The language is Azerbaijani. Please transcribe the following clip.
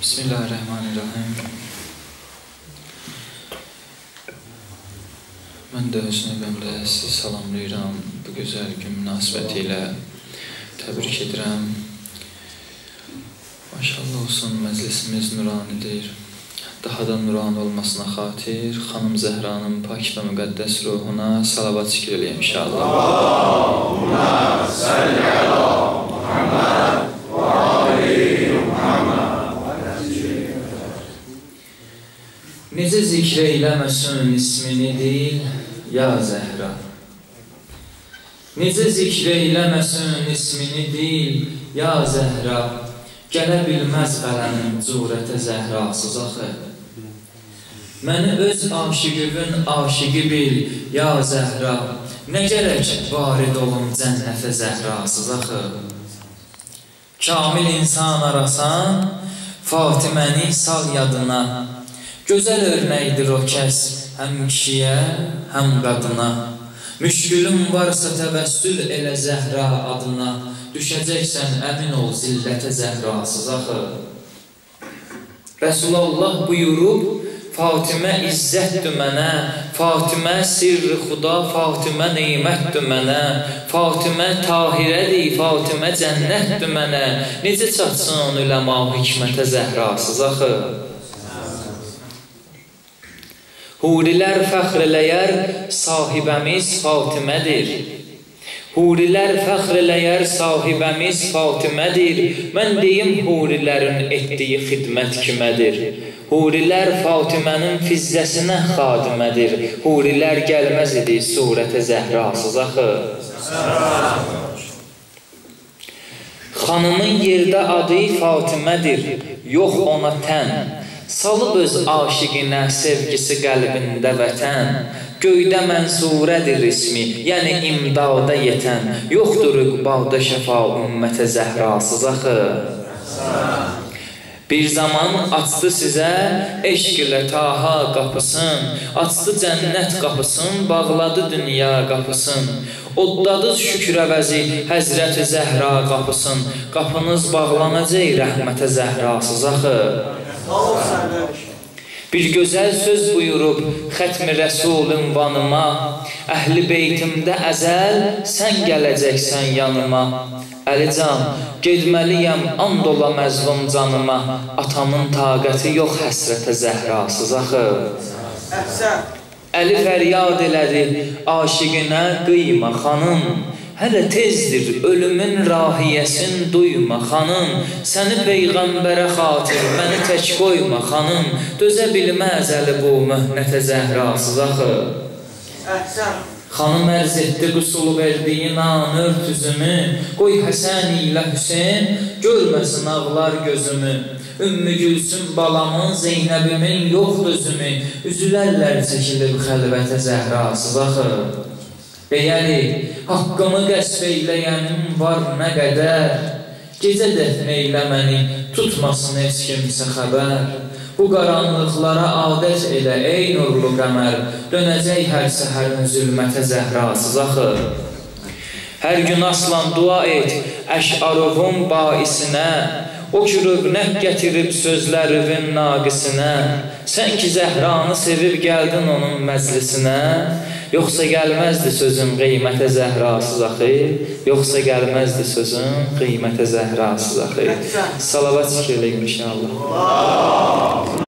Bismillahirrahmanirrahim. Mən də öz növbəmdə sizi salamlayıram. Bu gözəl gün münasibəti ilə təbrik edirəm. Maşallah olsun, məclisimiz nuranidir. Daha da nurani olmasına xatir xanım Zəhranın pak və müqəddəs ruhuna salavat zikr eləyəm inşallah. Allahumma salli ala Muhammed və ali Necə zikr eyləməsin ismini dil, ya Zəhra. Necə zikr eyləməsin ismini dil, ya Zəhra. Gələ bilməz qələmin cürətə zəhrasız axı. Məni öz aşiqimin aşiqi bil, ya Zəhra. Nə gərək varid olum cənnətə zəhrasız axı. Kamil insan arasan, Fatiməni sal yadına. Gözəl örnəkdir o kəs, həm kişiyə, həm qadına. Müşkülün varsa təvəssül elə Zəhra adına, düşəcəksən əmin ol zillətə Zəhrasız axı. Rəsulullah buyurub, Fatimə izzətdür mənə, Fatimə sirri xuda, Fatimə neymətdür mənə, Fatimə tahirədir, Fatimə cənnətdür mənə. Necə çatsın üləma hikmətə Zəhrasız axı? Hurilər fəxr eləyər, sahibəmiz Fatimədir. Hurilər fəxr eləyər, sahibəmiz Fatimədir. Mən deyim hurilərin etdiyi xidmət kimədir. Hurilər Fatimənin fizzəsinə xadimədir. Hurilər gəlməz idi surətə zəhrasız axı. Xanımın yerdə adı Fatimədir, yox ona tən. Salıb öz aşiqinə sevgisi qəlbində vətən. Göydə mənsurədir ismi, yəni imdada yetən. Yoxdur iqbalda şəfa ümmətə zəhrasız axı. Bir zaman açdı sizə eşq ilə taha qapısın. Açdı cənnət qapısın, bağladı dünya qapısın. Oddadız şükür əvəzi Həzrəti Zəhra qapısın. Qapınız bağlanacaq rəhmətə zəhrasız axı Bir gözəl söz buyurub xətmi rəsul ünvanıma Əhli beytimdə əzəl sən gələcəksən yanıma. Əlican, gedməliyəm and ola məzlum canıma. Atamın taqəti yox həsrətə zəhrasız axı. Əli fəryad elədi aşiqinə qıyma xanım Hələ tezdir ölümün rahiyəsin duyma xanım. Səni Peyğəmbərə xatir məni tək qoyma xanım. Dözə bilməz əli bu möhnətə zəhrasız axı Əhsən. Xanım ərz etdi qüsul verdiyin an ört üzümü Qoy Həsən ilə Hüseyin görməsin ağlar gözümü. Ümmü Gülsüm balamın, Zeynəbimin yoxdur üzümü Üzülərlər çəkilir xəlvətə zəhrasız axı Deyəli, haqqımı qəsb eyləyənim var nə qədər, Gecə dəfn eylə məni, tutmasın heç kimsə xəbər. Bu qaranlıqlara adət elə, ey nurlu qəmər, Dönəcək hər səhərin zülmətə zəhrasız axı. Hər gün aslan dua et, əşaruvun baisinə, O ki rövnək gətirib sözlərivin naqisinə, Sən ki zəhranı sevib gəldin onun məclisinə, Yoxsa gəlməzdi sözün qiymətə zəhrasız axı, yoxsa gəlməzdi sözün qiymətə zəhrasız axı. Salavat eləyim inşallah.